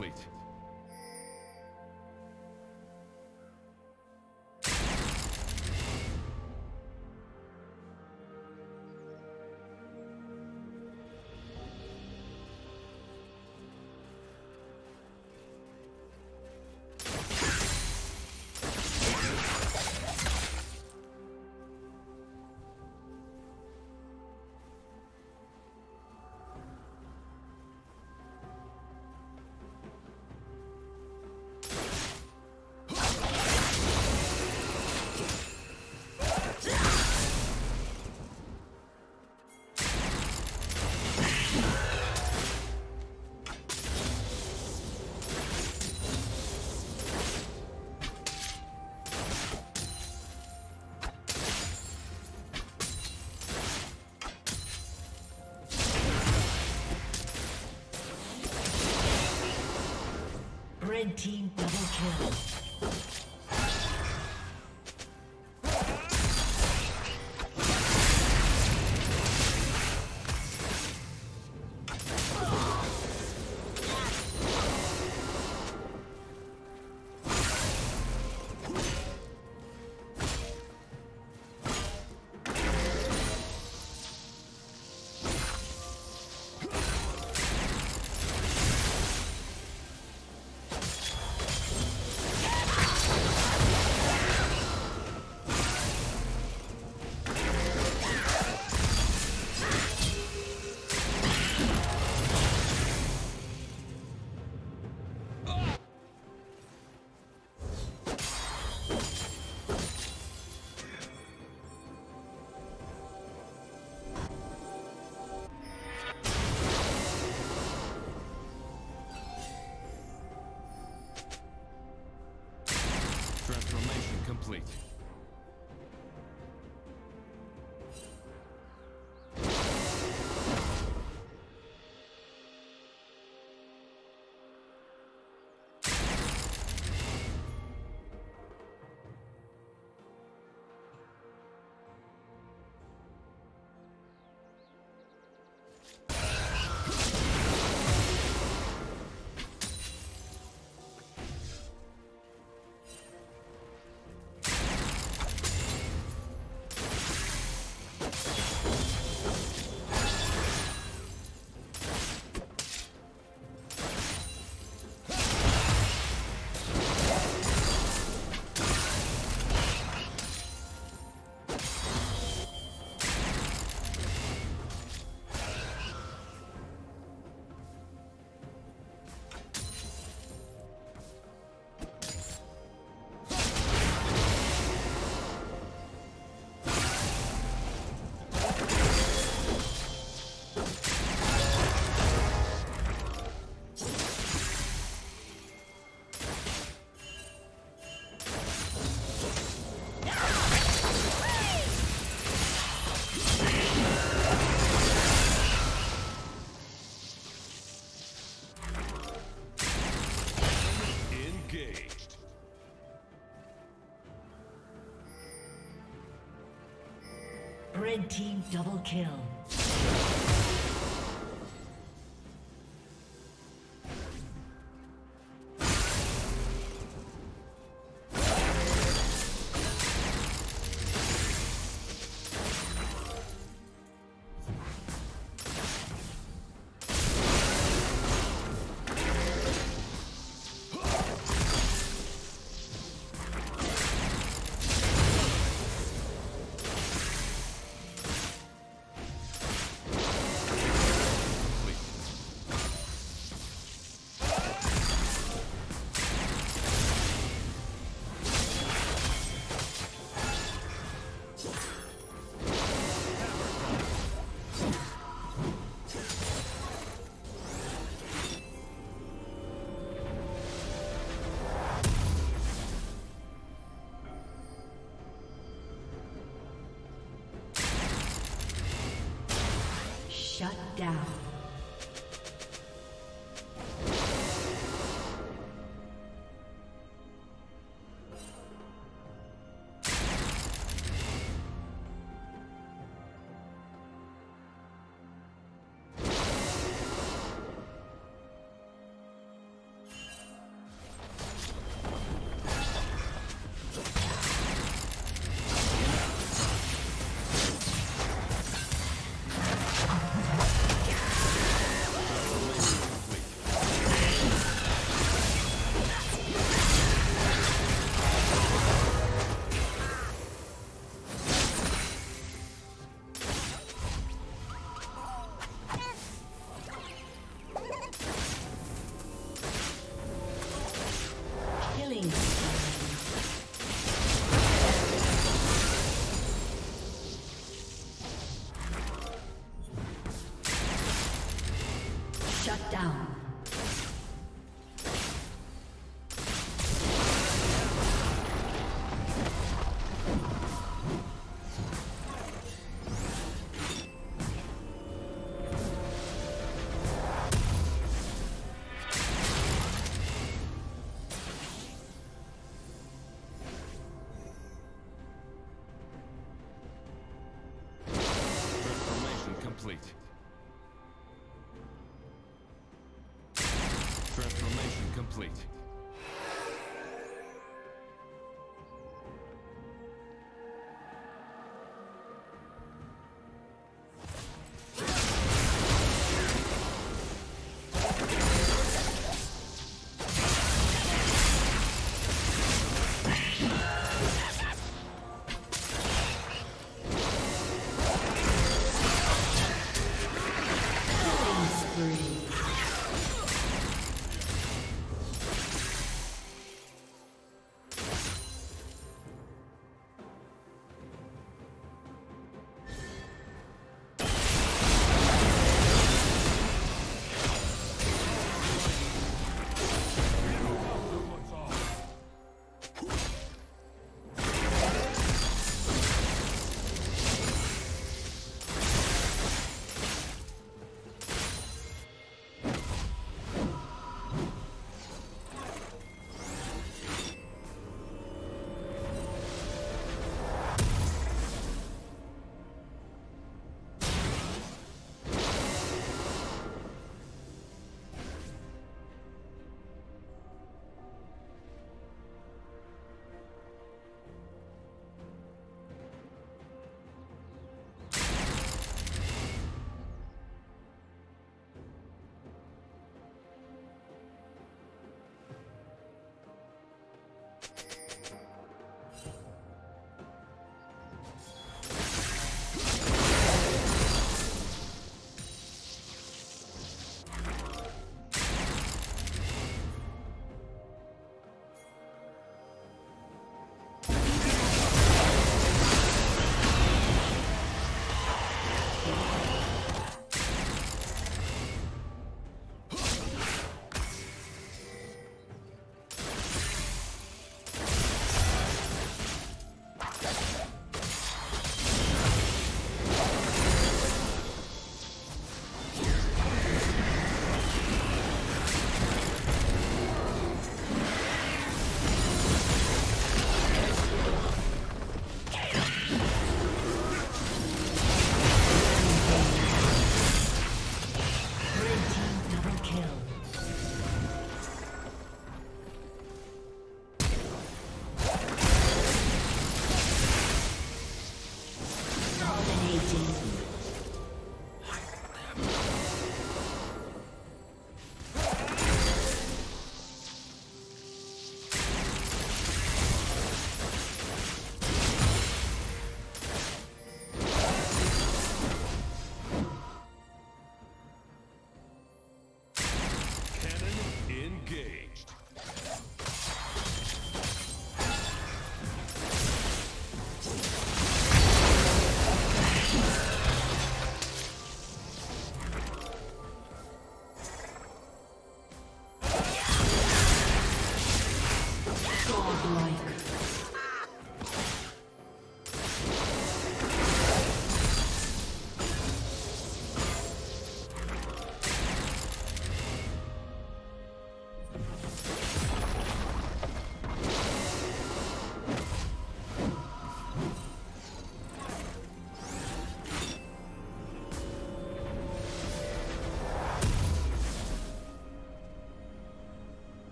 complete. Team double kill. Team double kill. Down.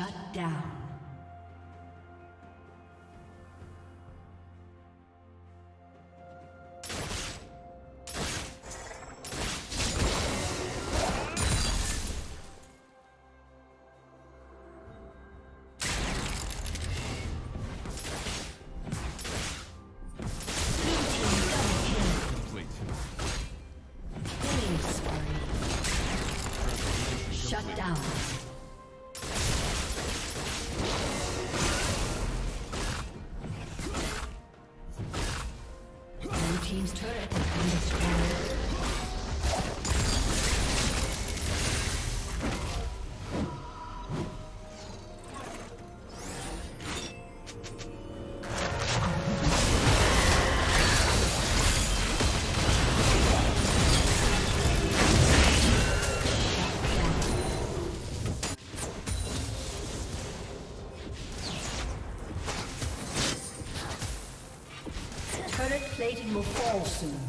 Shut down. Plating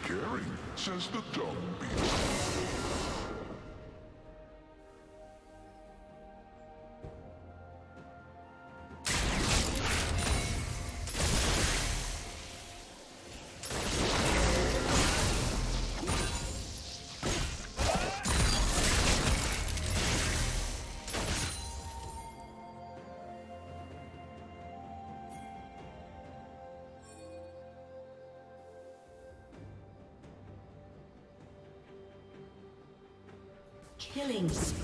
caring, says the dung beetle. Killing spree.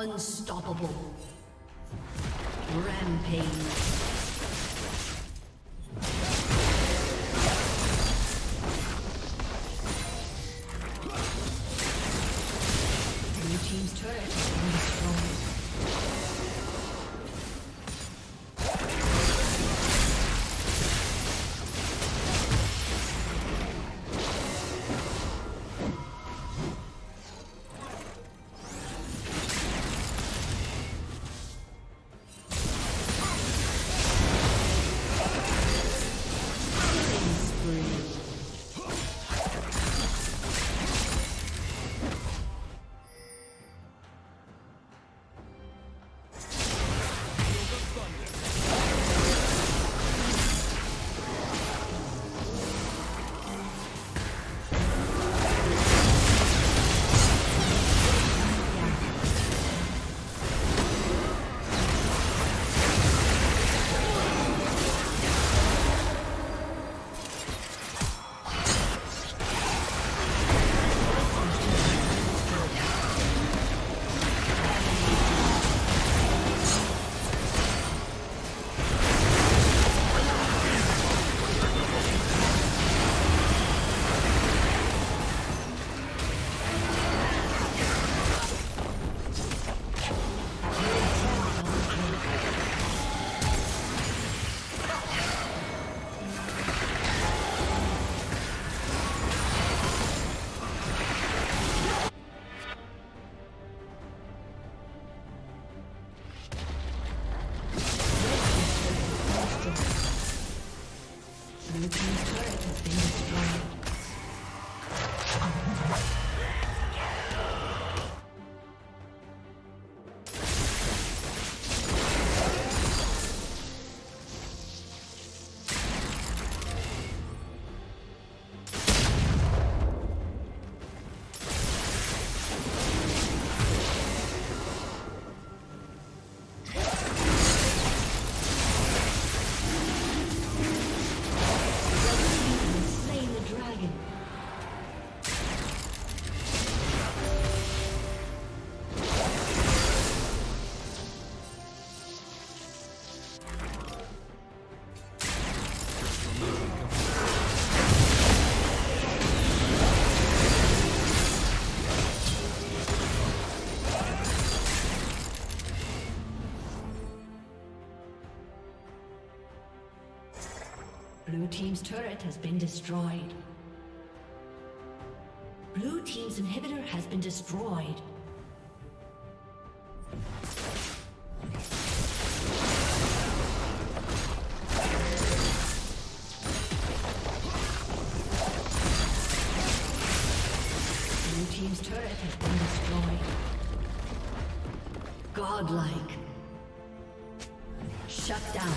Unstoppable. Rampage. Turret has been destroyed. Blue team's inhibitor has been destroyed. Blue team's turret has been destroyed. Godlike. Shut down.